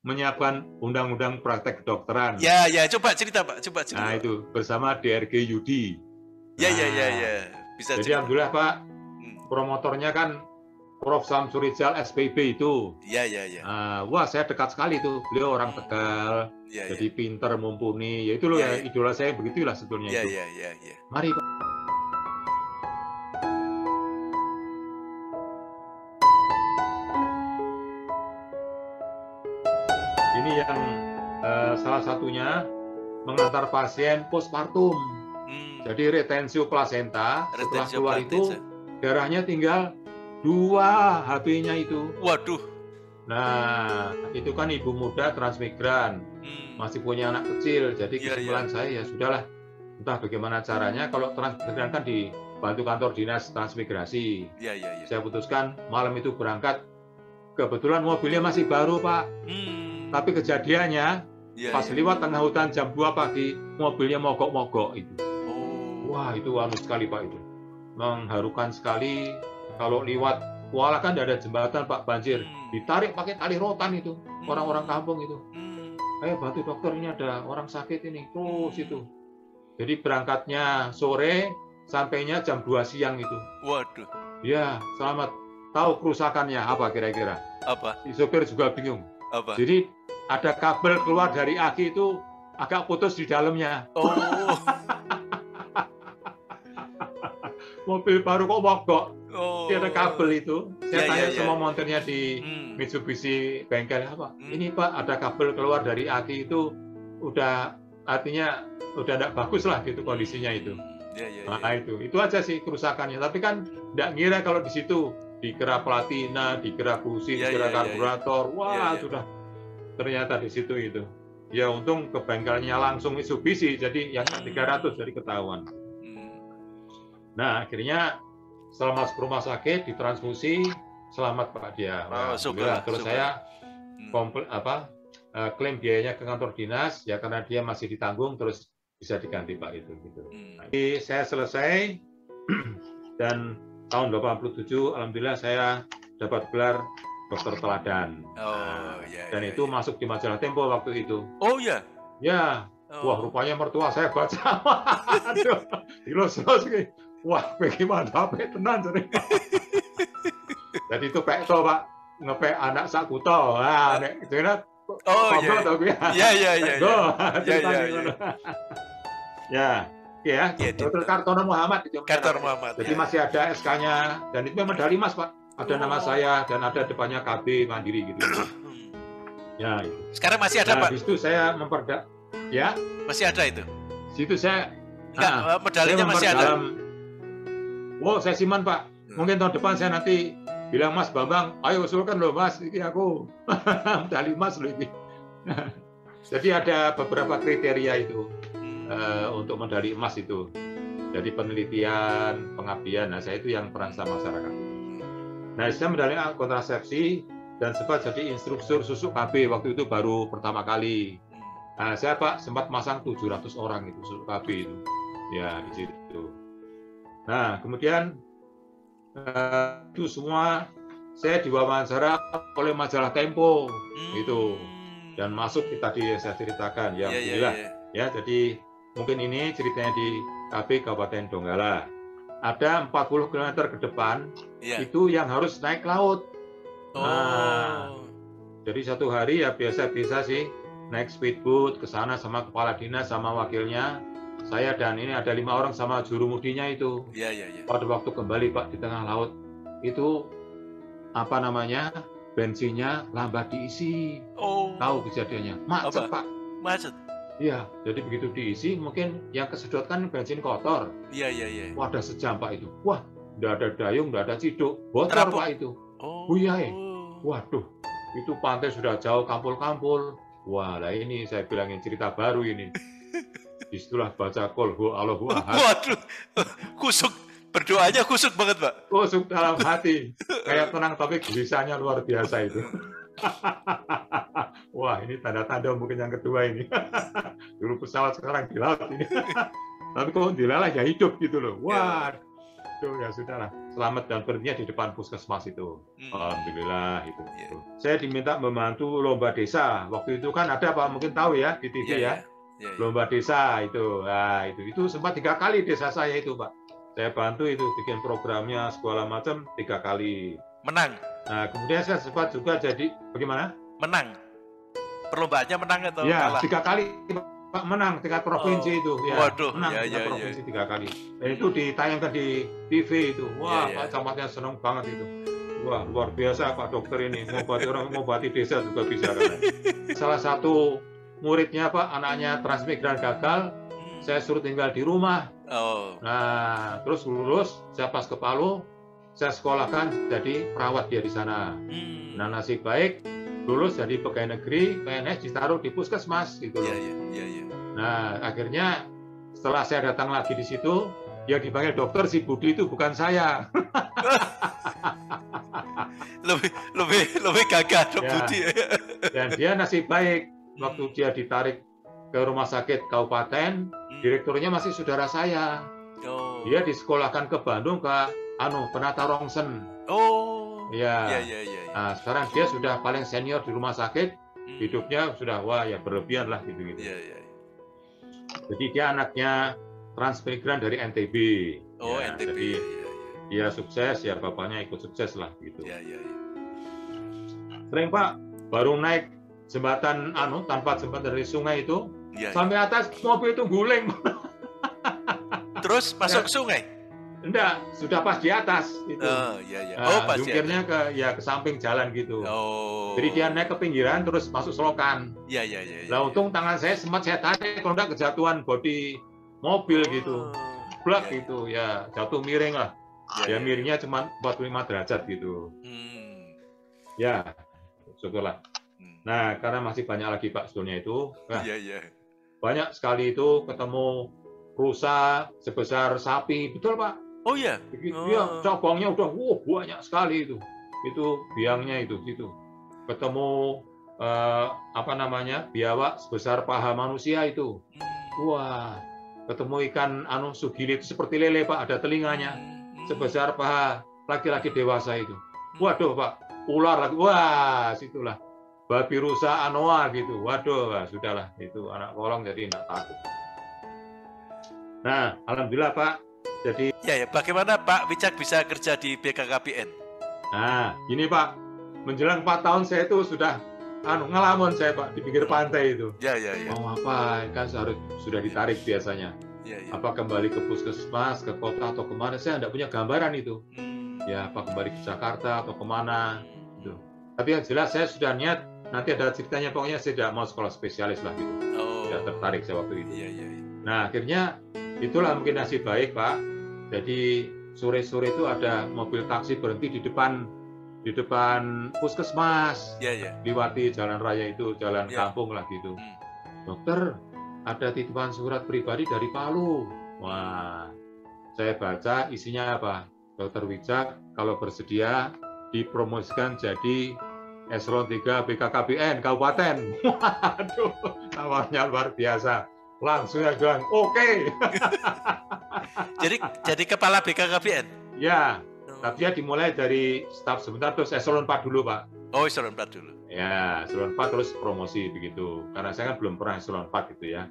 menyiapkan undang-undang praktek kedokteran. Ya, ya, coba cerita Pak, coba cerita. Nah itu bersama DRG Yudi. Ya, ya, Nah, ya, ya. Bisa Jadi cerita. alhamdulillah Pak, Hmm. promotornya kan Prof. Samsurijal SPB itu. Ya, ya, ya. Ah, wah saya dekat sekali tuh. Beliau orang Tegal, Ya, ya. jadi pinter, mumpuni. Ya itu loh Ya, ya, ya. idola saya begitulah sebetulnya Ya, itu. ya, ya, ya. Mari Pak. Mengantar pasien postpartum. Hmm. Jadi retensio plasenta setelah keluar itu darahnya tinggal dua HB-nya itu. Waduh. Nah, itu kan ibu muda transmigran, Hmm. masih punya anak kecil. Jadi Iya, kesimpulan saya ya sudahlah. Entah bagaimana caranya kalau transmigran kan dibantu kantor dinas transmigrasi. Ya, ya, ya. Saya putuskan malam itu berangkat. Kebetulan mobilnya masih baru, Pak. Hmm. Tapi kejadiannya Ya, pas ya. lewat tengah hutan jam 2 pagi, mobilnya mogok-mogok itu. Oh. Wah, itu anu sekali, Pak itu. Mengharukan sekali kalau lewat Kuala kan ada jembatan, Pak, banjir. Hmm. Ditarik pakai tali rotan itu, orang-orang kampung itu. Hmm. Ayo bantu dokter, ini ada orang sakit ini. Terus itu. Jadi berangkatnya sore, sampainya jam 2 siang itu. Waduh. Ya, selamat. Tahu kerusakannya apa kira-kira? Apa? Si sopir juga bingung. Apa? Jadi ada kabel keluar dari aki itu agak putus di dalamnya. Oh. Mobil baru kok mogok. Oh. Dia ada kabel itu. Saya Ya, tanya ya, ya. sama montirnya di Hmm. Mitsubishi bengkel apa? Hmm. Ini Pak ada kabel keluar dari aki itu udah artinya udah tidak bagus lah gitu kondisinya itu. Ya, ya, Nah ya. itu itu aja sih kerusakannya. Tapi kan tidak ngira kalau di situ dikira platina, dikira busi, Ya, dikira ya, ya, ya. karburator. Wah Ya, ya. sudah ternyata di situ itu. Ya untung ke bengkelnya langsung Mitsubishi jadi yang Hmm. 300 dari ketahuan. Hmm. Nah akhirnya setelah masuk rumah sakit ditransfusi selamat Pak dia. Oh, Alhamdulillah. syukurlah, Terus syukur. saya Hmm. kompl- apa eh, klaim biayanya ke kantor dinas ya karena dia masih ditanggung terus bisa diganti Pak itu gitu. Hmm. Jadi saya selesai dan tahun 87 alhamdulillah saya dapat gelar dokter teladan. Oh, ya. Dan ya, itu ya. masuk di majalah Tempo waktu itu. Oh ya. Ya, Oh. wah rupanya mertua saya baca. Aduh, dilos-los. Wah, bagaimana HP tenan jadi. Jadi itu pek to, Pak. Ngepek anak sak kutho. Wah, nek jenenge Oh goblok ya. to kuwi. Ya ya ya. Go, ya. ya, ya. Dito. Kartono Muhammad itu. Kantor Muhammad. Jadi ya. masih ada SK-nya dan itu medali Mas, Pak. Ada nama Oh. saya dan ada depannya KB Mandiri gitu. Ya, itu. Sekarang masih ada Nah, Pak? di situ saya memperda ya, Masih ada itu? di situ saya Enggak, Ah, eh, medalinya saya masih ada. Oh, saya simpan, Pak. Hmm. Mungkin tahun depan saya nanti bilang Mas Bambang, ayo usulkan loh Mas, ini aku medali Mas loh ini. Jadi ada beberapa kriteria itu Hmm. eh, untuk medali emas itu. Jadi penelitian, pengabdian, nah saya itu yang peran sama masyarakat. Nah, saya medali kontrasepsi dan sempat jadi instruktur susuk KB waktu itu baru pertama kali. Nah, saya Pak sempat masang 700 orang itu susuk KB itu. Ya, di situ. Nah, kemudian eh, itu semua saya diwawancara oleh majalah Tempo Hmm. itu. dan masuk tadi yang saya ceritakan ya iya, alhamdulillah iya. ya jadi mungkin ini ceritanya di KB Kabupaten Donggala ada 40 km ke depan Iya. itu yang harus naik laut Oh. Nah. jadi satu hari ya biasa-biasa sih naik speedboat ke sana sama kepala dinas sama wakilnya saya dan ini ada lima orang sama juru mudinya itu Iya, iya, iya. pada waktu kembali Pak di tengah laut itu apa namanya bensinnya lambat diisi Oh. tahu kejadiannya macet Apa? Pak Macet. Iya, jadi begitu diisi mungkin yang kesedot kan bensin kotor. Iya, iya, iya. Wah, ada sejam Pak itu. Wah, nggak ada dayung, nggak ada ciduk. Bocor Terapung. Pak itu. Oh. Buyai. Waduh, itu pantai sudah jauh kampul-kampul. Wah, lah ini saya bilangin cerita baru ini. Di situlah baca kol hu Allahu ahad. Waduh. Kusuk. Berdoanya kusuk banget, Pak. Kusuk dalam hati. Kayak tenang tapi gelisahnya luar biasa itu. Wah, ini tanda-tanda mungkin yang kedua ini. Dulu pesawat sekarang di laut ini. tapi kok dilalah ya hidup gitu loh. Wah, Waduh, ya sudahlah. Selamat dan berhentinya di depan puskesmas itu. Hmm. Alhamdulillah itu. Iya. Saya diminta membantu lomba desa. Waktu itu kan ada Pak mungkin tahu ya di TV Iya, ya. iya. Iya, iya. Lomba desa itu. Nah, itu itu sempat tiga kali desa saya itu, Pak. Saya bantu itu bikin programnya segala macam tiga kali. Menang, Nah, kemudian saya sempat juga jadi bagaimana? menang. Perlombaannya menang atau ya, kalah? tiga kali Pak menang tingkat provinsi Oh. itu. Ya, Waduh, menang ya, tingkat ya, provinsi tiga kali. Dan itu ditayangkan di TV itu. Wah, Ya, ya. Pak camatnya senang banget itu. Wah, luar biasa Pak dokter ini. Ngobati orang, ngobati desa juga bisa. katanya. Salah satu muridnya Pak, anaknya transmigran gagal, Hmm. saya suruh tinggal di rumah. Oh, Nah, terus lulus, saya pas ke Palu, saya sekolahkan jadi perawat dia di sana. hmm. Nah, nasib baik, lulus jadi pegawai negeri, PNS ditaruh di puskesmas gitu Iya, loh. iya, iya, iya. Nah, akhirnya setelah saya datang lagi di situ, yang dipanggil dokter si Budi itu bukan saya. Lebih, lebih, lebih gagah dok Ya. Budi. Dan dia nasib baik waktu dia ditarik ke rumah sakit kabupaten, Hmm. direkturnya masih saudara saya. Oh. Dia disekolahkan ke Bandung ke anu Penata Rongsen. Oh. Ya. Iya, iya, iya. iya. Nah, sekarang dia sudah paling senior di rumah sakit, Hmm. hidupnya sudah wah ya berlebihan lah gitu gitu. Iya, iya. iya. Jadi dia anaknya transmigran dari NTB. Oh, Ya, NTB. Jadi dia sukses, ya bapaknya ikut sukses lah gitu. Iya, iya, iya. Sering Pak, baru naik jembatan anu tanpa jembatan dari sungai itu, iya. sampai atas mobil itu guling. Terus masuk ke sungai. Enggak, sudah pas di atas itu. Oh, iya, iya. Nah, Oh, pas ya. jungkirnya ke ya ke samping jalan gitu. Oh. Jadi dia naik ke pinggiran terus masuk selokan. Iya, iya, iya. iya. Lah untung tangan saya sempat saya tarik kalau enggak kejatuhan bodi mobil gitu. Oh. Blak Iya, gitu ya, jatuh miring lah. Ya iya. miringnya cuma 45 derajat gitu. Hmm. Ya, syukurlah. Hmm. Nah, karena masih banyak lagi Pak sebetulnya itu. Nah, Iya, iya. banyak sekali itu ketemu rusa sebesar sapi. Betul Pak? Oh iya. Iya, Oh. cabangnya udah wah banyak sekali itu. Itu biangnya itu gitu. Ketemu eh, apa namanya? biawak sebesar paha manusia itu. Hmm. Wah, ketemu ikan anu sugili itu seperti lele Pak, ada telinganya Hmm. sebesar paha laki-laki dewasa itu. Waduh Pak, ular lagi. Wah, situlah. Babi rusa anoa gitu. Waduh, wah, sudahlah itu anak kolong jadi enggak takut. Nah, alhamdulillah Pak. Jadi Ya, ya. Bagaimana Pak Wicak bisa kerja di BKKBN? Nah, gini Pak, menjelang 4 tahun saya itu sudah anu ngelamun saya Pak di pinggir pantai itu. Ya, ya, ya. Mau apa? Kan harus sudah ditarik biasanya. Ya, ya. Apa kembali ke puskesmas, ke kota atau ke mana? Saya tidak punya gambaran itu. Hmm. Ya, apa kembali ke Jakarta atau ke mana? Gitu. Tapi yang jelas saya sudah niat nanti ada ceritanya pokoknya saya tidak mau sekolah spesialis lah gitu. Oh. Tidak tertarik saya waktu itu. Iya, iya, iya. Nah, akhirnya itulah mungkin nasib baik, Pak. Jadi sore-sore itu ada mobil taksi berhenti di depan di depan puskesmas, Iya, iya. liwati jalan raya itu, jalan Ya. kampung lah gitu. Hmm. Dokter, ada titipan surat pribadi dari Palu. Wah, saya baca isinya apa? Dokter Wijak kalau bersedia dipromosikan jadi eselon 3 BKKBN Kabupaten. Waduh, tawarnya luar biasa. Langsung saya bilang, oke. Jadi jadi kepala BKKBN. Ya, tapi ya dimulai dari staf sebentar terus eselon 4 dulu, Pak. Oh, eselon 4 dulu. Ya, eselon 4 terus promosi begitu. Karena saya kan belum pernah eselon 4 gitu ya.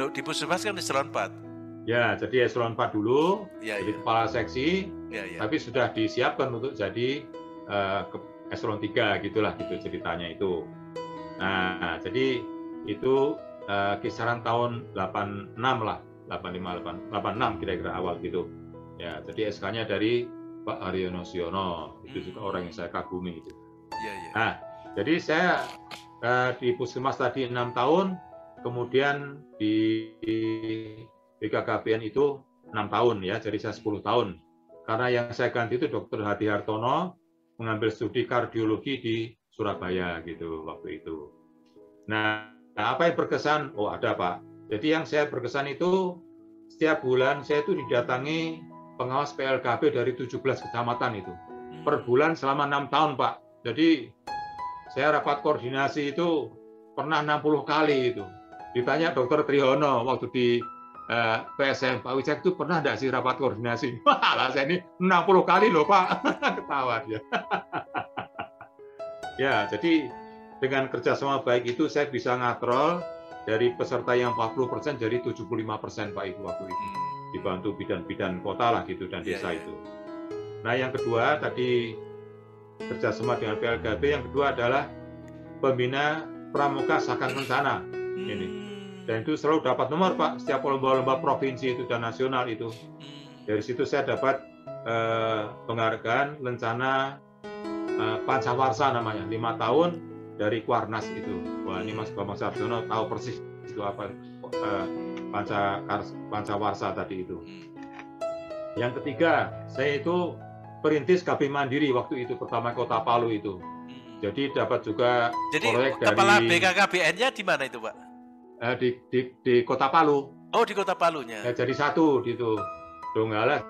Loh, di Puskesmas kan eselon 4. Ya, jadi eselon 4 dulu, Iya, jadi iya. kepala seksi, Iya, iya. tapi sudah disiapkan untuk jadi eh, ke eselon 3 gitulah gitu ceritanya itu. Nah, jadi itu eh, kisaran tahun 86 lah, 85 8, 86 kira-kira awal gitu. Ya, jadi SK-nya dari Pak Haryono Siono, itu juga orang yang saya kagumi itu. Iya, iya. Nah, jadi saya eh, di Puskesmas tadi enam tahun, kemudian di, di BKKBN itu enam tahun ya, jadi saya 10 tahun. Karena yang saya ganti itu Dr. Hadi Hartono mengambil studi kardiologi di Surabaya gitu waktu itu. Nah, apa yang berkesan? Oh ada Pak. Jadi yang saya berkesan itu setiap bulan saya itu didatangi pengawas PLKB dari 17 kecamatan itu Hmm. per bulan selama enam tahun Pak. Jadi saya rapat koordinasi itu pernah 60 kali itu. Ditanya Dokter Trihono waktu di eh, PSM Pak Wicak itu pernah enggak sih rapat koordinasi? Wah, lah saya ini 60 kali loh Pak. Ketawa dia. ya, jadi dengan kerjasama baik itu saya bisa ngatrol dari peserta yang 40% jadi 75% Pak Ibu waktu itu. Dibantu bidan-bidan kota lah gitu dan Iya, desa iya. itu. Nah yang kedua tadi kerjasama dengan PLKB, yang kedua adalah pembina pramuka sakang rencana. Ini. Hmm. Dan itu selalu dapat nomor Pak, setiap lomba-lomba provinsi itu dan nasional itu. Hmm. Dari situ saya dapat eh, penghargaan lencana eh, Pancawarsa namanya, lima tahun dari Kuarnas itu. Wah ini Mas Bambang Sarjono tahu persis itu apa eh, Panca Pancawarsa tadi itu. Hmm. Yang ketiga, saya itu perintis KB Mandiri waktu itu pertama Kota Palu itu. Hmm. Jadi dapat juga Jadi proyek kepala dari BKKBN-nya di mana itu, Pak? eh, di, di di Kota Palu. Oh, di Kota Palunya. Ya, jadi satu gitu. Donggala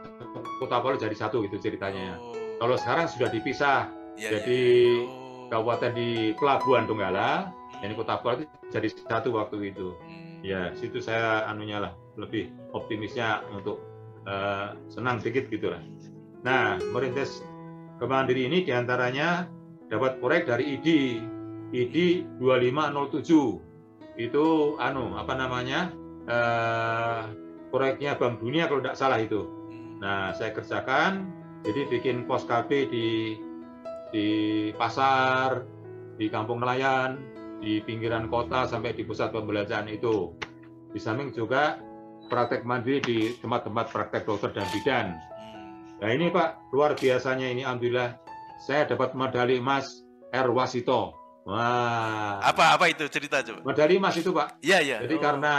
Kota Palu jadi satu gitu ceritanya. Oh. Kalau sekarang sudah dipisah. Iya, jadi iya, iya. Oh. Kabupaten di Pelabuhan Donggala, ini Kota itu jadi satu waktu itu. Hmm. Ya, situ saya anunya lah lebih optimisnya untuk eh, senang dikit gitu lah. Nah, merintis kemandiri ini di antaranya dapat proyek dari ID, ID 2507. Itu anu apa namanya eh, proyeknya Bank Dunia kalau tidak salah itu. Hmm. Nah, saya kerjakan, jadi bikin pos KB di di pasar, di kampung nelayan, di pinggiran kota sampai di pusat pembelajaran itu. Di samping juga praktek mandiri di tempat-tempat praktek dokter dan bidan. Nah ini Pak, luar biasanya ini Alhamdulillah saya dapat medali emas R. Wasito. Wah, Apa apa itu cerita coba? medali emas itu Pak. Iya, iya. Jadi Oh. karena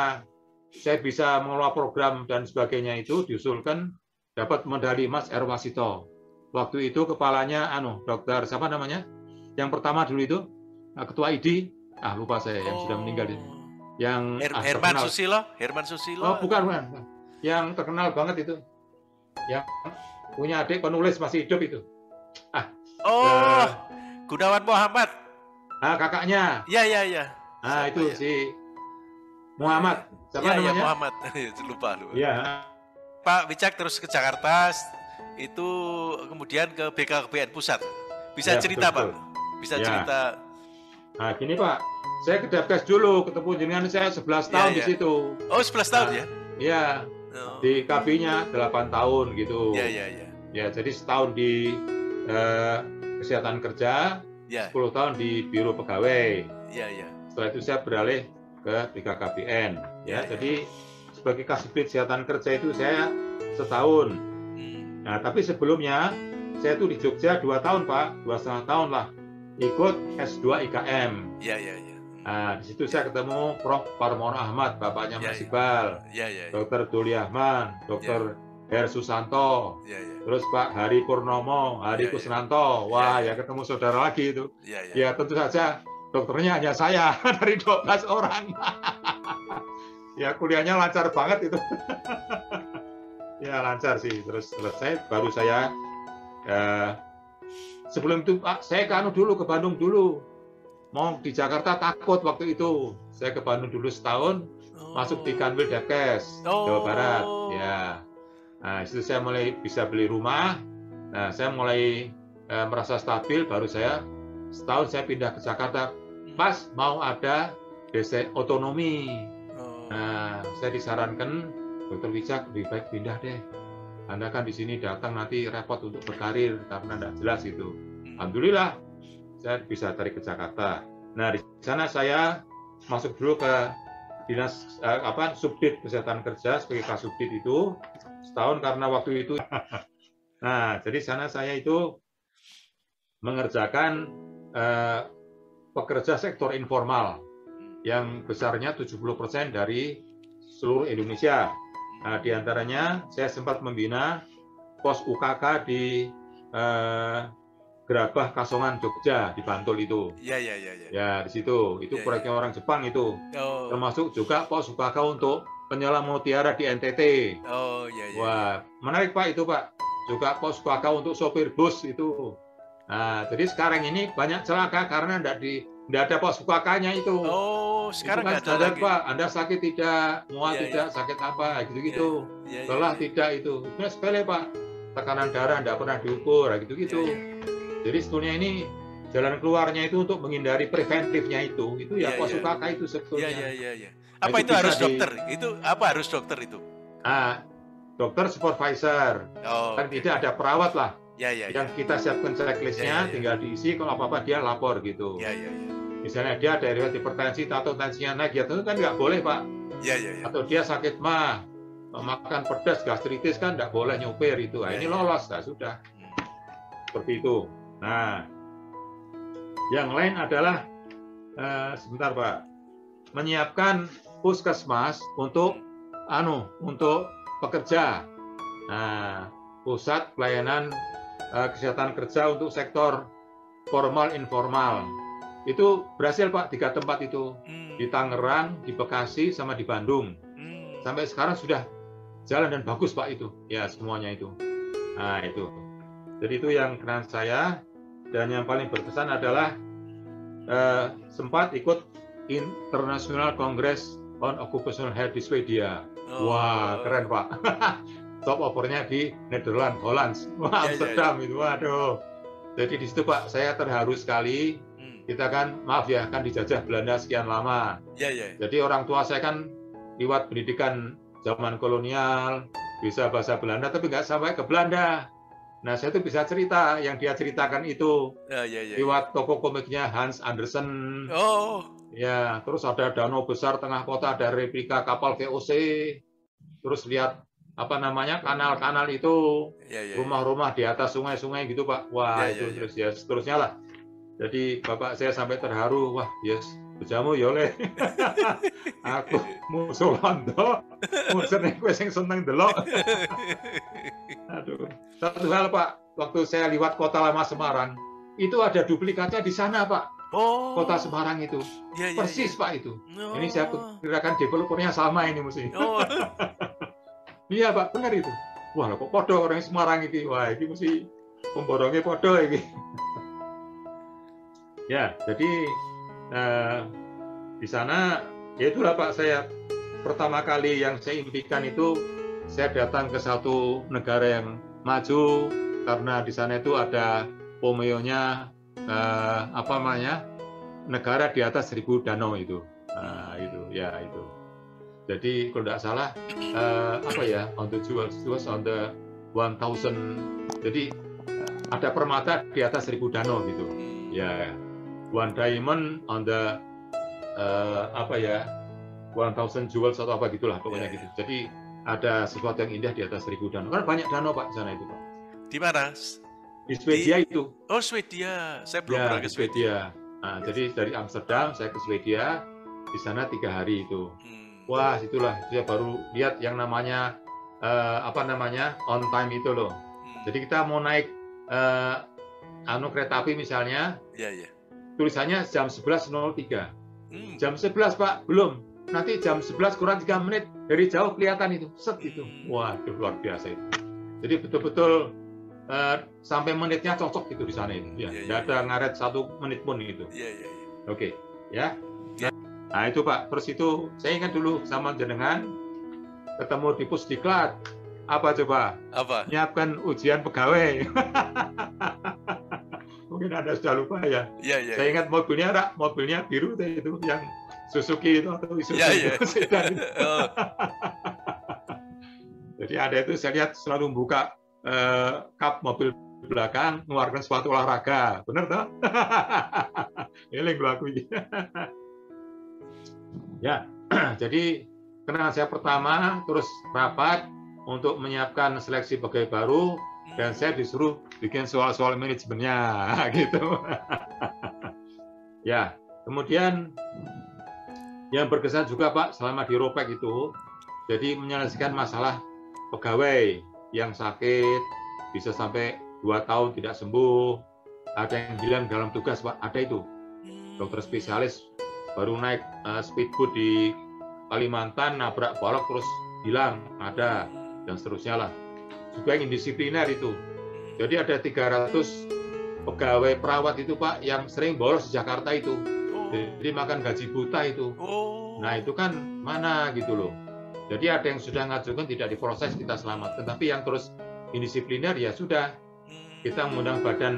saya bisa mengelola program dan sebagainya itu diusulkan dapat medali emas R. Wasito. Waktu itu kepalanya anu dokter siapa namanya? Yang pertama dulu itu eh, ketua ID ah lupa saya yang sudah meninggal itu. Oh. Yang Her- ah, Herman terkenal. Susilo, Herman Susilo. Oh bukan bukan. Yang terkenal banget itu. Yang punya adik penulis masih hidup itu. Oh, Eh, Gunawan Muhammad. ah kakaknya. Iya, iya, iya. Ah Siapa itu ya? si Muhammad. Siapa iya, namanya? Muhammad. lupa, lupa. Iya. Pak Wicak terus ke Jakarta, itu kemudian ke BKKBN Pusat. Bisa Ya, cerita, betul, Pak? Bisa Ya. cerita. Nah, gini Pak, saya ke Depkes dulu, ketemu jenengan saya 11 tahun Ya, di ya. situ. Oh, 11 tahun Nah, ya? Iya, Oh. di KB-nya 8 tahun gitu. Iya, iya, iya. Ya, jadi setahun di eh, kesehatan kerja, Ya, 10 tahun di biro pegawai. iya, iya. Setelah itu saya beralih ke BKKBN. Ya, Ya, ya. jadi sebagai kasubdit kesehatan kerja itu saya setahun. Nah, tapi sebelumnya saya tuh di Jogja 2 tahun, Pak. Dua setengah tahun lah. Ikut S2 IKM. Iya, iya, iya. Nah, di situ saya ketemu Prof. Parmono Ahmad, bapaknya Ya, Mas ya. Iqbal, Iya, iya, iya. Dr. Doli Ahman, Dr. Her Susanto, Iya, iya. terus Pak Hari Purnomo, Hari Ya, ya. Kusnanto. Wah, Ya, ya. ya ketemu saudara lagi itu. Iya, iya. Ya, tentu saja dokternya hanya saya dari 12 orang. ya, kuliahnya lancar banget itu. ya, lancar sih. Terus selesai baru saya eh, sebelum itu Pak, saya ke anu dulu ke Bandung dulu. Mau di Jakarta takut waktu itu. Saya ke Bandung dulu setahun, Oh. masuk di Kanwil Depkes, Oh. Jawa Barat. Ya. Nah, itu saya mulai bisa beli rumah. Nah, saya mulai eh, merasa stabil, baru saya setahun saya pindah ke Jakarta. Pas mau ada desa otonomi. Oh. Nah, saya disarankan Dokter Wicak lebih baik pindah deh. Anda kan di sini datang nanti repot untuk berkarir karena tidak jelas itu. Hmm. Alhamdulillah saya bisa tarik ke Jakarta. Nah di sana saya masuk dulu ke dinas eh, apa subdit kesehatan kerja sebagai kasubdit itu setahun karena waktu itu. nah jadi sana saya itu mengerjakan eh, pekerja sektor informal yang besarnya 70% dari seluruh Indonesia. Nah, di antaranya saya sempat membina pos UKK di eh, Gerabah Kasongan Jogja di Bantul itu. Iya, iya, iya, iya. Ya di situ, itu Ya, proyeknya orang Jepang itu. Oh. Termasuk juga pos UKK untuk penyelam mutiara di NTT. Oh, iya, iya. Wah, menarik Pak itu Pak. Juga pos UKK untuk sopir bus itu. Nah, jadi sekarang ini banyak celaka karena tidak di tidak ada pos UKK-nya itu. Oh, sekarang kan nggak ada standar lagi. Pak, Anda sakit tidak, mual Iya, tidak, sakit apa, gitu-gitu. Iya, iya, Lelah iya. tidak itu. Itu sepele Pak. Tekanan darah tidak pernah diukur, gitu-gitu. Iya, Jadi sebetulnya ini jalan keluarnya itu untuk menghindari preventifnya itu. Itu ya Iya, iya. kakak itu Iya, sebetulnya. iya, iya, iya. Nah, Apa itu itu harus di- dokter? Itu apa harus dokter itu? Nah, dokter supervisor. Oh, Kan tidak ada perawat lah. ya, ya, ya. Yang kita siapkan Iya, checklistnya, iya. tinggal diisi. Kalau apa-apa dia lapor gitu. Ya, ya, ya. Misalnya dia ada riwayat hipertensi atau tensinya naik, ya tentu kan nggak boleh Pak. Ya, ya, ya. Atau dia sakit mah, makan pedas, gastritis kan nggak boleh nyupir itu. Nah, Ya, ini ya. lolos, nah, sudah. Seperti itu. Nah, yang lain adalah eh, sebentar Pak, menyiapkan puskesmas untuk anu untuk pekerja. Nah, pusat pelayanan eh, kesehatan kerja untuk sektor formal informal. Itu berhasil Pak tiga tempat itu Hmm. di Tangerang, di Bekasi, sama di Bandung. Hmm. Sampai sekarang sudah jalan dan bagus Pak itu. Ya semuanya itu. Nah itu. Jadi itu yang kenal saya. Dan yang paling berkesan adalah eh, sempat ikut International Congress on Occupational Health di Swedia. Oh. Wah keren Pak. Top opernya di Nederland, Holland, Wah, Ya, ya, Amsterdam itu. Waduh. Jadi di situ Pak saya terharu sekali. Hmm. Kita kan maaf ya kan dijajah Belanda sekian lama. Ya, ya. Jadi orang tua saya kan lewat pendidikan zaman kolonial, bisa bahasa Belanda, tapi nggak sampai ke Belanda. Nah, saya tuh bisa cerita yang dia ceritakan itu Ya, ya, ya. lewat toko komiknya Hans Andersen. Oh. Ya, terus ada danau besar tengah kota, ada replika kapal VOC. Terus lihat apa namanya kanal-kanal itu, Ya, ya. ya. rumah-rumah di atas sungai-sungai gitu, Pak. Wah, Ya, itu ya, ya. terus ya seterusnya lah. Jadi bapak saya sampai terharu, wah, yes, bejamu ya oleh. Aku musuh londo, musuh gue sing seneng delok. Aduh. Satu hal Pak, waktu saya lewat kota lama Semarang, itu ada duplikatnya di sana Pak, Oh. kota Semarang itu. Ya, ya, Persis ya. Pak itu. Oh. Ini saya perkirakan developernya sama ini mesti. Oh. Iya Pak, benar itu. Wah, kok podo orang Semarang ini. Wah, ini mesti pemborongnya podo ini. Ya, jadi eh, di sana ya itulah Pak saya pertama kali yang saya impikan itu saya datang ke satu negara yang maju karena di sana itu ada pomeonya eh, apa namanya negara di atas seribu danau itu. Nah, itu ya itu. Jadi kalau tidak salah eh, apa ya on the jewels was on the 1000 jadi eh, ada permata di atas seribu danau gitu Hmm. ya one diamond on the eh, apa ya 1000 jewels atau apa gitulah pokoknya Ya, ya. gitu jadi ada sesuatu yang indah di atas seribu danau karena banyak danau pak di sana itu pak Di mana? di Swedia itu Oh, Swedia. Saya belum ya pernah di ke Swedia. Nah, jadi dari Amsterdam saya ke Swedia di sana tiga hari itu Hmm. Wah, itulah saya baru lihat yang namanya eh, apa namanya on time itu loh. Hmm. Jadi kita mau naik eh, anu kereta api misalnya, Ya, ya. Tulisannya jam 11.03. Hmm. Jam 11 Pak, belum. Nanti jam 11 kurang 3 menit dari jauh kelihatan itu, set itu. Hmm. Waduh, luar biasa itu. Jadi betul-betul eh, sampai menitnya cocok itu di sana itu. Ya, tidak iya, ada ngaret satu menit pun itu. Ya, ya, ya. Oke, ya. Ya. Nah itu Pak, terus itu saya ingat dulu sama jenengan ketemu di Pusdiklat. Apa coba? Apa? Nyiapkan ujian pegawai. Mungkin Anda sudah lupa ya. Ya, ya. Saya ingat mobilnya, Rak, mobilnya biru itu yang Suzuki itu atau Isuzu Ya, itu. ya. sedan itu. Oh, Jadi ada itu saya lihat selalu membuka eh, kap mobil belakang, mengeluarkan sepatu olahraga. Benar toh? Ini yang aku Ya, jadi kenal saya pertama, terus rapat untuk menyiapkan seleksi pegawai baru, dan saya disuruh bikin soal-soal manajemennya, gitu. ya, kemudian yang berkesan juga Pak selama di Ropek itu, jadi menyelesaikan masalah pegawai yang sakit bisa sampai dua tahun tidak sembuh, ada yang hilang dalam tugas Pak, ada itu. Dokter spesialis baru naik uh, speedboat di Kalimantan nabrak balok terus hilang ada dan seterusnya lah juga yang indisipliner itu jadi ada 300 pegawai perawat itu Pak yang sering bolos di Jakarta itu Oh, Jadi makan gaji buta itu. Oh. Nah itu kan mana gitu loh. Jadi ada yang sudah ngajukan tidak diproses kita selamatkan, tapi yang terus indisipliner ya sudah kita mengundang badan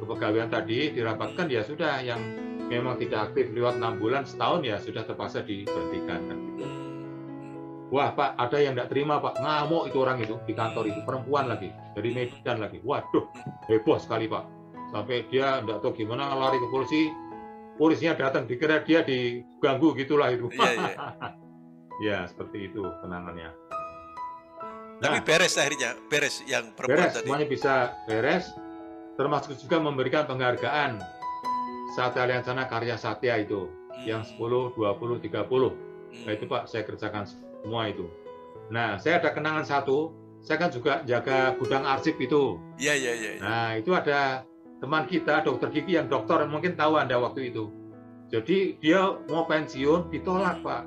kepegawaian tadi dirapatkan ya sudah yang memang tidak aktif lewat enam bulan setahun ya sudah terpaksa diberhentikan kan gitu. Wah Pak ada yang tidak terima Pak ngamuk itu orang itu di kantor itu perempuan lagi dari Medan lagi. Waduh heboh sekali Pak sampai dia tidak tahu gimana lari ke polisi polisinya datang dikira dia diganggu gitulah itu. Iya, iya. ya seperti itu penangannya. Tapi Nah. beres akhirnya, beres yang perempuan beres tadi. semuanya bisa beres termasuk juga memberikan penghargaan saat Aliansana Karya Satya itu Hmm. yang 10, 20, 30 Hmm. nah itu Pak saya kerjakan semua itu nah saya ada kenangan satu saya kan juga jaga gudang arsip itu Iya, iya, iya. iya. nah itu ada teman kita dokter gigi yang dokter mungkin tahu anda waktu itu jadi dia mau pensiun ditolak Pak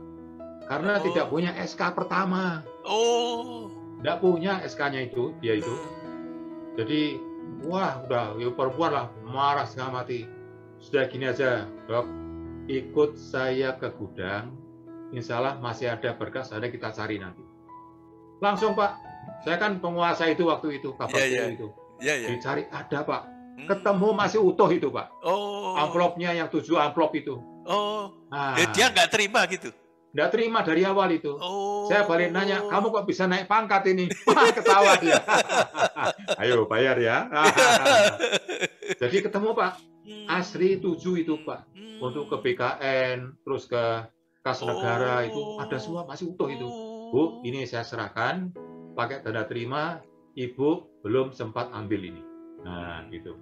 karena Oh. tidak punya SK pertama Oh. tidak punya SK-nya itu dia itu Jadi, wah udah, ya perempuan lah, marah setengah mati. Sudah gini aja, dok, ikut saya ke gudang, insya Allah masih ada berkas, ada kita cari nanti. Langsung Pak, saya kan penguasa itu waktu itu, kabar Iya, iya. itu. Iya, iya. Dicari ada Pak, Hmm. ketemu masih utuh itu Pak. Oh. Amplopnya yang tujuh amplop itu. Oh. Nah, Eh, Dia nggak terima gitu. nggak terima dari awal itu. Oh. Saya balik nanya, kamu kok bisa naik pangkat ini? Ketawa dia. Ayo bayar ya. Jadi ketemu Pak, Hmm. Asri 7 itu Pak. Hmm. Untuk ke BKN, terus ke kas negara Oh. itu ada semua masih utuh itu. Oh. Bu, ini saya serahkan pakai tanda terima, Ibu belum sempat ambil ini. Nah, gitu.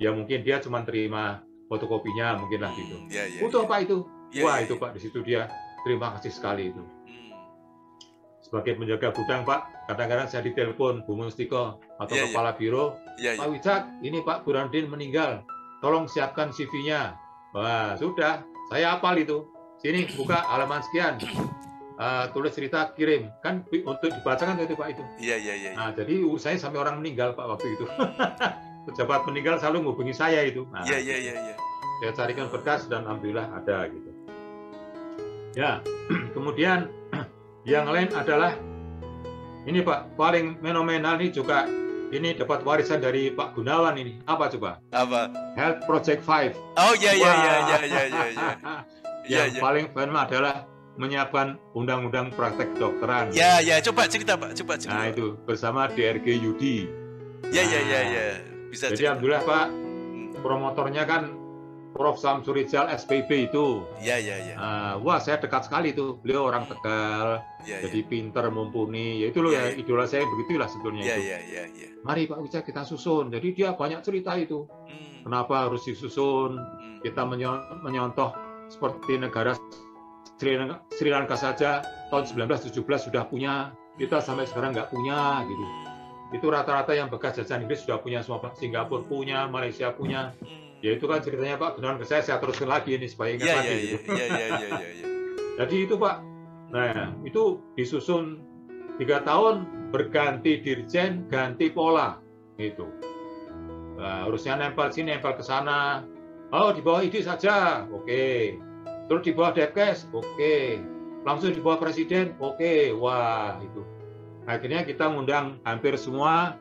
Ya mungkin dia cuma terima fotokopinya mungkin lah gitu. Hmm, Iya, iya. Utuh iya. Pak itu. Iya, Wah, iya, itu iya. Pak di situ dia terima kasih sekali itu. Hmm. Sebagai penjaga gudang Pak, kadang-kadang saya ditelepon Bu Mustiko atau Iya, iya. kepala biro, Iya, Pak iya. Wicak, ini Pak Burhanuddin meninggal. Tolong siapkan CV-nya. Wah, sudah. Saya hafal itu. Sini, buka halaman sekian. Eh, tulis cerita, kirim. Kan untuk dibacakan itu Pak itu. Iya, iya, iya. Nah, jadi saya sampai orang meninggal Pak waktu itu. Pejabat meninggal selalu menghubungi saya itu. Nah, Iya, iya, iya, iya. saya carikan berkas dan alhamdulillah ada gitu. Ya, kemudian yang lain adalah ini Pak, paling fenomenal ini juga ini dapat warisan dari Pak Gunawan ini. Apa coba? Apa? Health Project 5. Oh, iya, iya, iya, iya, iya, iya, iya. Iya, yang iya. paling fenomenal adalah menyiapkan undang-undang praktek kedokteran. Ya, ya, coba cerita, Pak. Coba cerita. Nah, itu bersama DRG Yudi. Ya, ya, ya, ya. Bisa Jadi cerita. alhamdulillah Pak, Hmm. promotornya kan Prof. Samsurijal SPB itu. Ya, ya, ya. Ah, wah, saya dekat sekali tuh. Beliau orang Tegal, Ya, jadi ya. pinter, mumpuni. Ya itu loh Iya, ya, iya. idola saya begitulah sebetulnya Ya, itu. ya, ya, ya. Mari Pak Wicak kita susun. Jadi dia banyak cerita itu. Hmm. Kenapa harus disusun? Hmm. Kita menyo- menyontoh seperti negara Sri Lanka, Sri Lanka saja tahun 1917 sudah punya. Kita sampai sekarang nggak punya gitu. Itu rata-rata yang bekas jajahan Inggris sudah punya semua Pak. Singapura punya, Malaysia punya. Ya itu kan ceritanya Pak Gunawan ke saya, saya teruskan lagi ini supaya ingat Ya, lagi. ya, gitu. ya, ya, ya, ya, ya, ya. Jadi itu Pak. Nah itu disusun tiga tahun berganti dirjen, ganti pola gitu. Nah, harusnya nempel sini, nempel ke sana. Oh di bawah ID saja, oke. Terus di bawah Depkes, oke. Langsung di bawah Presiden, oke. Wah itu. Akhirnya kita ngundang hampir semua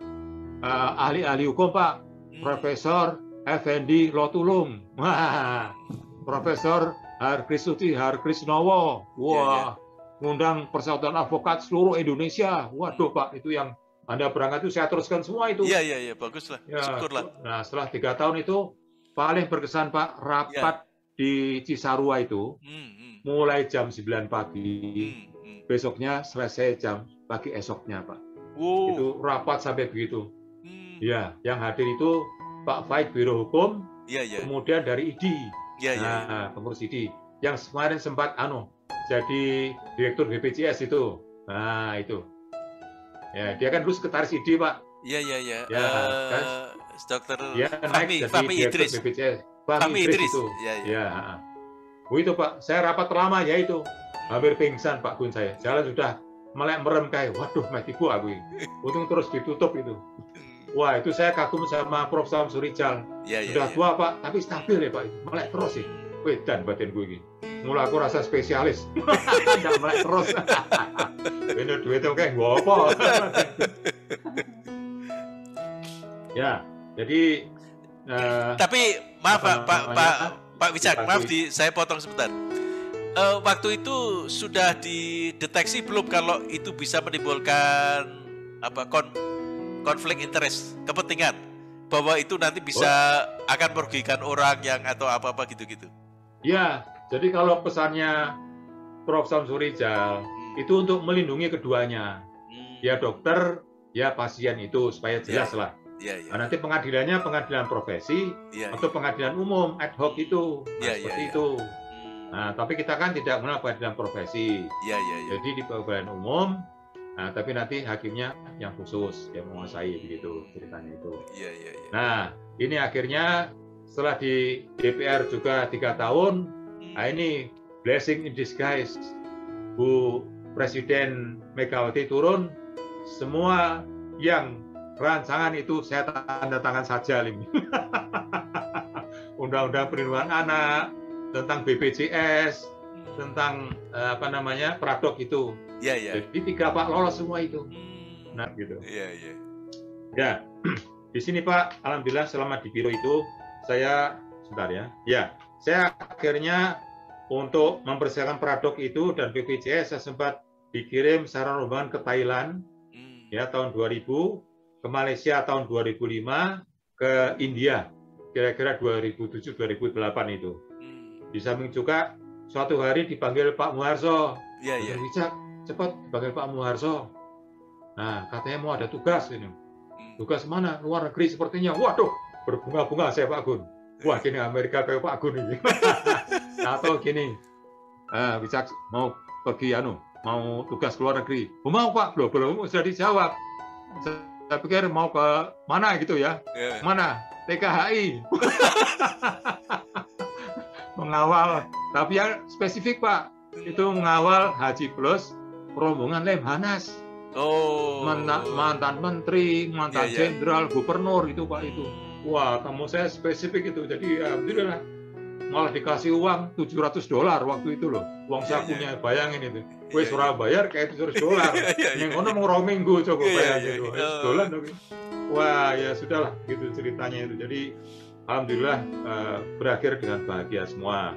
eh, ahli-ahli hukum Pak. Hmm. Profesor Effendi Lotulung. Wah, Profesor Harkrisuti Harkrisnowo. Wah, ngundang persaudaraan advokat seluruh Indonesia. Waduh Pak, itu yang Anda berangkat itu saya teruskan semua itu. Iya, iya, iya, bagus lah. Ya, Syukurlah. Nah, setelah tiga tahun itu paling berkesan Pak rapat di Cisarua itu Hmm, hmm, mulai jam 9 pagi. hmm, hmm. Besoknya selesai jam pagi esoknya Pak. Wow. Itu rapat sampai begitu. Hmm. Ya, yang hadir itu Pak Faid Biro Hukum, Iya, iya. kemudian dari ID. Iya, iya. Nah, pengurus ID yang kemarin sempat anu jadi direktur BPJS itu. Nah, itu. Ya, dia kan dulu sekretaris ID, Pak. Iya, iya, iya. Ya, Eh, kan? Dokter Dia Fahmi, naik Fahmi Idris. BPJS. Fahmi, Fahmi Idris, Idris. itu. Iya, iya. Ya. ha. Oh, itu, Pak. Saya rapat lama ya itu. Hampir pingsan Pak Gun saya. Jalan sudah melek merem kayak, waduh, mati gua aku ini. Untung terus ditutup itu. Hmm. Wah, itu saya kagum sama Prof. Sam Surijal. Iya, iya. Sudah iya. tua, Pak, tapi stabil ya, Pak. Melek terus sih. Hmm. wedan batin gue ini. Mulai aku rasa spesialis. Nggak melek terus. Ini duitnya kayak gue apa. ya, jadi uh, tapi maaf Pak Pak Pak Pak Wicak, maaf di saya potong sebentar. Uh, waktu itu sudah dideteksi belum kalau itu bisa menimbulkan apa kon konflik interest kepentingan bahwa itu nanti bisa oh. akan merugikan orang yang atau apa-apa gitu-gitu. Ya, jadi kalau pesannya Prof. Samsurijal hmm. itu untuk melindungi keduanya. Hmm. Ya dokter, ya pasien itu supaya ya, jelas ya. lah. Ya, ya. Nah, nanti pengadilannya pengadilan profesi ya, atau ya. pengadilan umum ad hoc itu, nah, ya, seperti ya, ya. itu. Hmm. Nah, tapi kita kan tidak mengenal pengadilan profesi. Ya, ya, ya. Jadi di pengadilan umum, nah tapi nanti hakimnya yang khusus yang menguasai begitu ceritanya itu. Ya, ya, ya. Nah, ini akhirnya setelah di DPR juga tiga tahun, hmm. nah ini blessing in disguise. Bu Presiden Megawati turun, semua yang rancangan itu saya tanda tangan saja ini. Undang-undang perlindungan anak, tentang BPJS, tentang eh, apa namanya pradok itu. Iya iya. Jadi tiga pak lolos semua itu. Nah gitu. Iya iya. Ya, di sini Pak, alhamdulillah selama di biro itu saya sebentar ya. Ya, saya akhirnya untuk mempersiapkan pradok itu dan BPJS saya sempat dikirim secara rombongan ke Thailand hmm. ya tahun 2000 ke Malaysia tahun 2005, ke India kira-kira 2007-2008 itu. Hmm. Di samping juga suatu hari dipanggil Pak Muharso. Iya, iya. Bisa cepat dipanggil Pak Muharso. Nah, katanya mau ada tugas ini. Hmm. Tugas mana? Luar negeri sepertinya. Waduh, berbunga-bunga saya Pak Gun. Wah, gini Amerika kayak Pak Gun ini. Atau gini, uh, bisa mau pergi anu, mau tugas ke luar negeri. Mau Pak, belum belum sudah dijawab saya pikir mau ke mana gitu ya. Yeah. Mana? TKHI. mengawal, tapi yang spesifik Pak, itu mengawal Haji Plus rombongan Lemhanas. Oh. Mantan, mantan menteri, mantan iya, iya. jenderal, yeah, yeah. gubernur itu Pak itu. Wah, kamu saya spesifik itu. Jadi alhamdulillah malah dikasih uang 700 dolar waktu itu loh. Uang iya, sakunya, bayangin itu. Wes yeah, ora bayar kayak 700 dolar. Yang kono mau roaming gue coba bayar gitu. Dolar. Wah, ya sudahlah gitu ceritanya itu. Jadi alhamdulillah uh, berakhir dengan bahagia semua.